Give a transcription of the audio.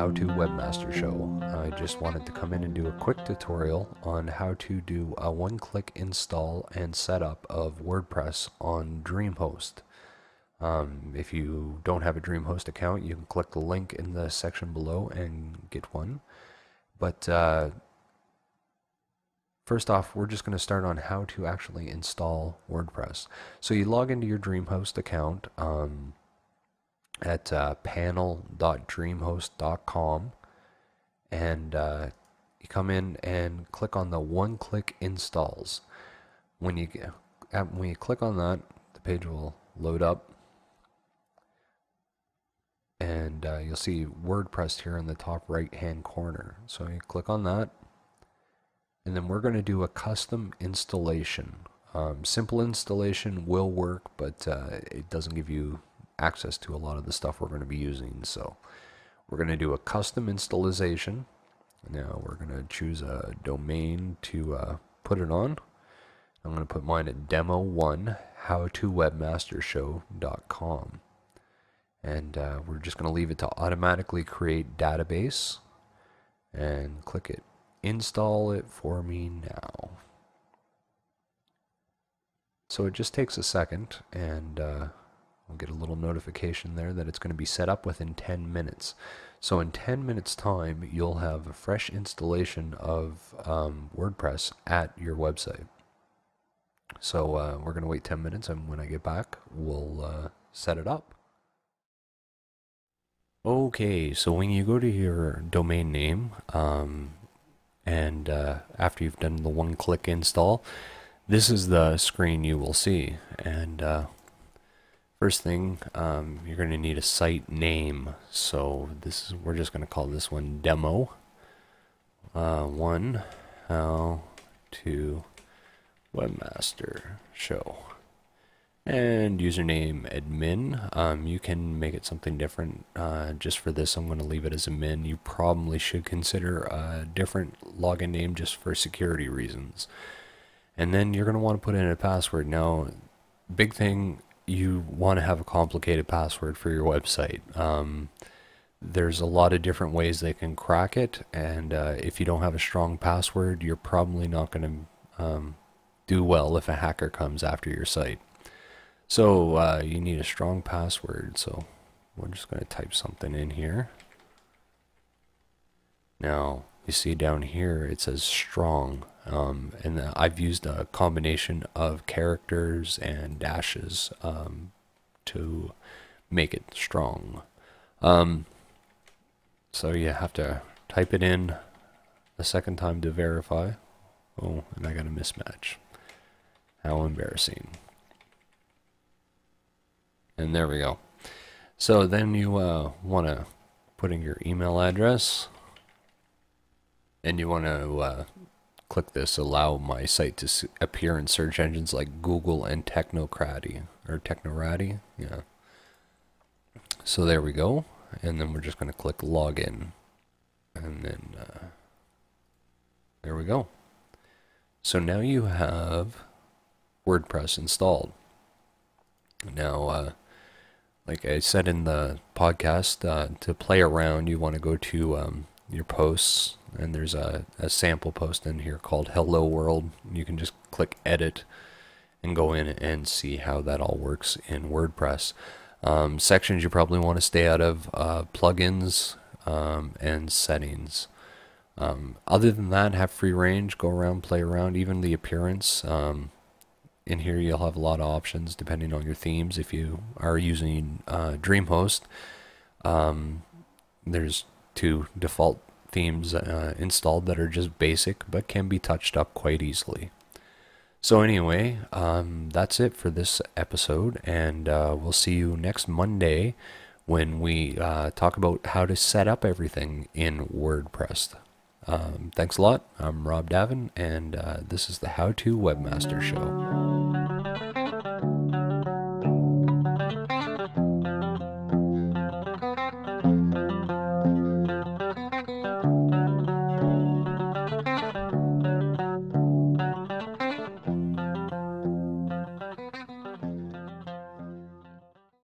How To Webmaster Show. I just wanted to come in and do a quick tutorial on how to do a one-click install and setup of WordPress on DreamHost. Um, if you don't have a DreamHost account, you can click the link in the section below and get one. But uh, first off, we're just going to start on how to actually install WordPress. So you log into your DreamHost account. Um, at uh, panel.dreamhost.com and uh, you come in and click on the one click installs. When you when you click on that the page will load up. And uh, you'll see WordPress here in the top right hand corner. So you click on that. And then we're going to do a custom installation. Um, simple installation will work but uh, it doesn't give you access to a lot of the stuff we're going to be using. So we're going to do a custom installation. Now we're going to choose a domain to uh, put it on. I'm going to put mine at demo1 howtowebmastershow.com. And uh, we're just going to leave it to automatically create database and click it. Install it for me now. So it just takes a second and uh, We'll get a little notification there that it's going to be set up within 10 minutes. So in 10 minutes time, you'll have a fresh installation of um, WordPress at your website. So uh, we're going to wait 10 minutes, and when I get back, we'll uh, set it up. Okay, so when you go to your domain name, um, and uh, after you've done the one-click install, this is the screen you will see. And uh, First thing, um, you're going to need a site name. So this is we're just going to call this one demo. Uh, one, how to webmaster show. And username admin. Um, you can make it something different. Uh, just for this, I'm going to leave it as admin. You probably should consider a different login name just for security reasons. And then you're going to want to put in a password. Now, big thing you want to have a complicated password for your website. Um, there's a lot of different ways they can crack it, and uh, if you don't have a strong password, you're probably not going to um, do well if a hacker comes after your site. So uh, you need a strong password. So we're just going to type something in here. Now you see down here it says strong. Um, and I've used a combination of characters and dashes um, to make it strong. Um, so you have to type it in a second time to verify. Oh, and I got a mismatch. How embarrassing. And there we go. So then you uh, want to put in your email address. And you want to uh, click this, allow my site to appear in search engines like Google and Technocraty, or Technorati, yeah. So there we go, and then we're just going to click login, and then uh, there we go. So now you have WordPress installed. Now, uh, like I said in the podcast, uh, to play around, you want to go to um, your posts and there's a, a sample post in here called hello world. You can just click edit and go in and see how that all works in WordPress. Um, sections you probably want to stay out of uh, plugins um, and settings. Um, other than that have free range go around play around even the appearance. Um, in here you'll have a lot of options depending on your themes. If you are using uh, DreamHost um, there's two default themes uh, installed that are just basic but can be touched up quite easily. So anyway, um, that's it for this episode, and uh, we'll see you next Monday when we uh, talk about how to set up everything in WordPress. Um, thanks a lot. I'm Rob Davin, and uh, this is the How To Webmaster Show.